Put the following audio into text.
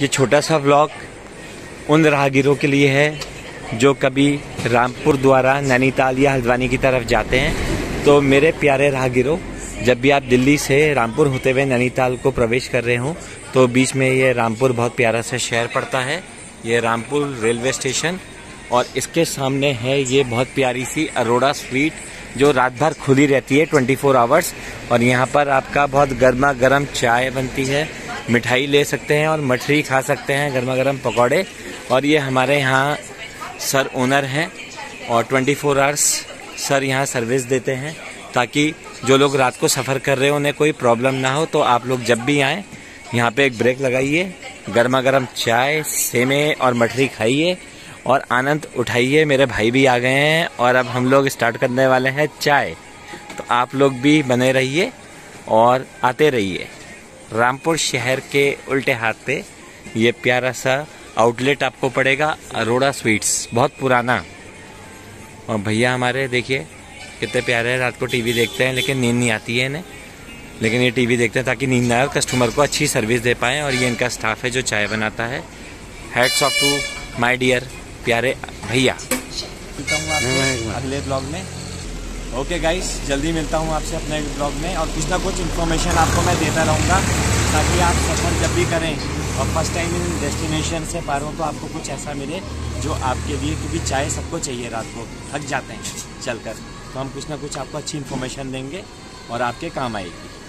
ये छोटा सा व्लॉग उन राहगीरों के लिए है जो कभी रामपुर द्वारा नैनीताल या हल्द्वानी की तरफ़ जाते हैं। तो मेरे प्यारे राहगीरों, जब भी आप दिल्ली से रामपुर होते हुए नैनीताल को प्रवेश कर रहे हो तो बीच में ये रामपुर बहुत प्यारा सा शहर पड़ता है। ये रामपुर रेलवे स्टेशन और इसके सामने है ये बहुत प्यारी सी अरोड़ा स्वीट जो रात भर खुली रहती है 24 फोर आवर्स और यहाँ पर आपका बहुत गर्मा गर्म चाय बनती है। मिठाई ले सकते हैं और मठरी खा सकते हैं गर्मा गर्म पकौड़े। और ये हमारे यहाँ सर ओनर हैं और 24 फोर आवर्स सर यहाँ सर्विस देते हैं ताकि जो लोग रात को सफ़र कर रहे हो, उन्हें कोई प्रॉब्लम ना हो। तो आप लोग जब भी आएँ, यहाँ पे एक ब्रेक लगाइए गर्मा गर्म चाय, सेमे और मठरी खाइए और आनंद उठाइए। मेरे भाई भी आ गए हैं और अब हम लोग स्टार्ट करने वाले हैं चाय। तो आप लोग भी बने रहिए और आते रहिए। रामपुर शहर के उल्टे हाथ पे ये प्यारा सा आउटलेट आपको पड़ेगा अरोड़ा स्वीट्स बहुत पुराना। और भैया हमारे, देखिए, कितने प्यारे हैं, रात को टीवी देखते हैं, लेकिन नींद नहीं आती है इन्हें। लेकिन ये टीवी देखते हैं ताकि नींद ना आए कस्टमर को अच्छी सर्विस दे पाएँ और ये इनका स्टाफ है जो चाय बनाता है। Hats off to my dear प्यारे भैया। अगले ब्लॉग में। ओके गाइस जल्दी मिलता हूँ आपसे अपने ब्लॉग में और कुछ ना कुछ इन्फॉर्मेशन आपको मैं देता रहूँगा। ताकि आप सफ़र जब भी करें और फ़र्स्ट टाइम इन डेस्टिनेशन से पार हो तो आपको कुछ ऐसा मिले जो आपके लिए क्योंकि चाय सबको चाहिए रात को। थक जाते हैं, चलकर। तो हम कुछ ना कुछ आपको अच्छी इन्फॉर्मेशन देंगे और आपके काम आएगी।